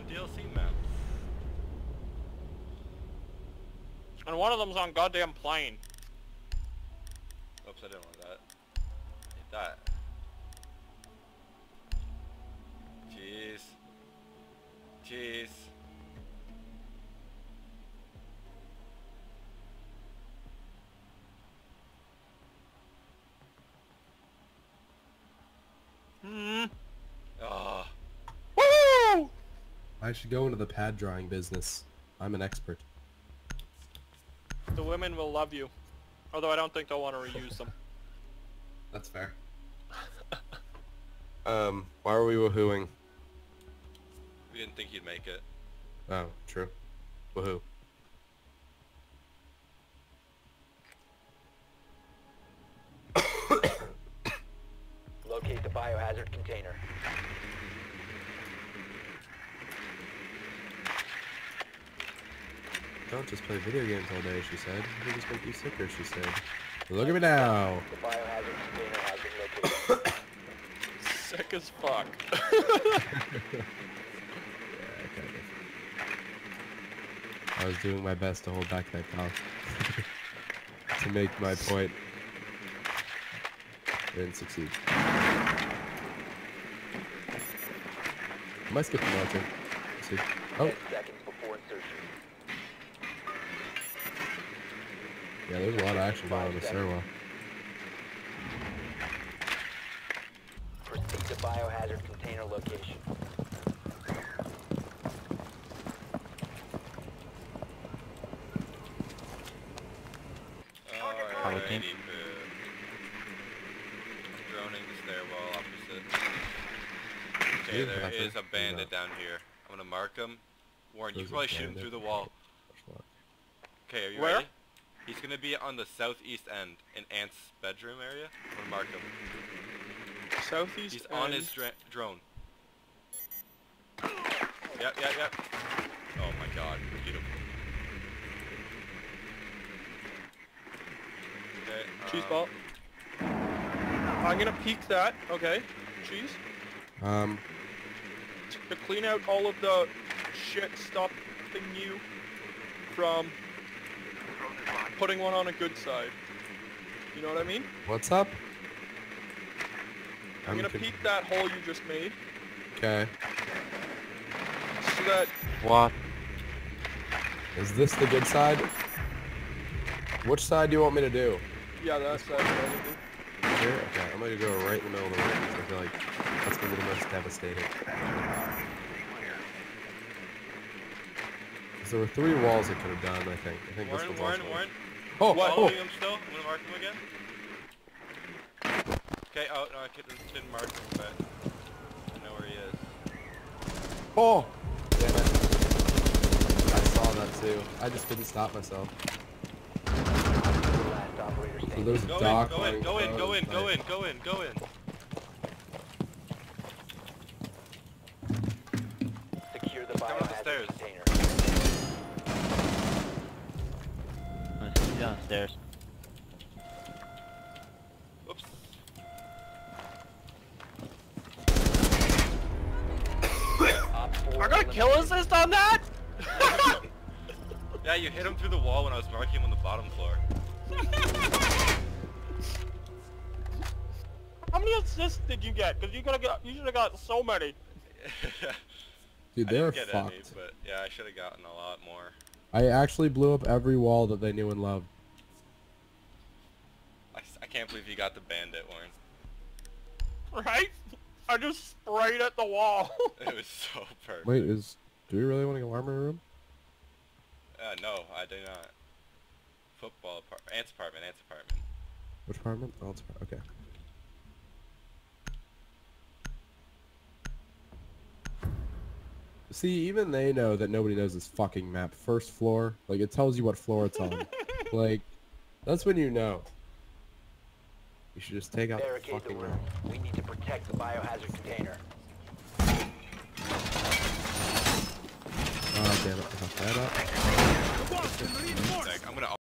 find DLC maps. And one of them's on goddamn plane. Oops, I didn't want that. Hit that. Jeez. Jeez. I should go into the pad drawing business. I'm an expert. The women will love you. Although I don't think they'll want to reuse them. That's fair. um, why are we woohooing? we didn't think you'd make it. Oh, true. Woohoo. Locate the biohazard container. Don't just play video games all day, she said. It'll just make you sicker, she said. Look at me now. The biohazard container has been located. Sick as fuck. Yeah, kind of. I was doing my best to hold back that cough. to make my point. Didn't succeed. Am I skipping launcher? Let's see. Oh, yeah, there's a lot of action going on in the stairwell. Proceed to biohazard container location. Alrighty, boo. Droning the stairwell opposite. Okay, Dude, there Pepper, is a bandit down here. I'm gonna mark him. Warren, you There's can probably shoot him through the wall. Okay, are you Where? ready? He's gonna be on the southeast end, in Aunt's bedroom area. I'm gonna mark him. Southeast He's on his end. dra- drone. Yep, yep, yep. Oh my god, beautiful. Okay, Cheese um, ball. I'm gonna peek that. Okay. Cheese. Um, To clean out all of the shit stopping you from putting one on a good side. You know what I mean? what's up? I'm gonna con- peek that hole you just made Okay. so that What? Is this the good side? Which side do you want me to do? yeah that probably. Here? Okay, I'm gonna go right in the middle of the room 'cause I feel like that's gonna be the most devastating. 'Cause there were three walls I could have done, I think. I think this Warren, one's Warren, Warren. Oh, What? oh, Following him still? I'm gonna mark him again. Okay, oh no, I couldn't, didn't mark him, but I know where he is. oh! Damn it. I saw that too. I just couldn't stop myself. So there's Go Doc in, go in, playing go in, go in, go in, go in, go in. Secure the Come up the biohazard stairs. container. He's downstairs. Whoops. Op 4 I got kill eliminated. assist on that? Yeah, you hit him through the wall when I was marking him on the bottom floor. How many assists did you get? Cause you could have got you should have got so many. Dude, I they're didn't get fucked. any, but yeah, I should have gotten a lot more. I actually blew up every wall that they knew and loved. I can't believe you got the bandit, Warren. Right? I just sprayed at the wall. It was so perfect. Wait, is do we really want to go armor room? Uh, no, I do not. Football apartment. Aunt's apartment, Aunt's apartment. Which apartment? Oh, it's okay. See, even they know that nobody knows this fucking map. First floor, like it tells you what floor it's on. like, that's when you know. You should just take out the Barricade the fucking room. map. We need to protect the biohazard container. Oh damn it! I fucked that up. Like, I'm gonna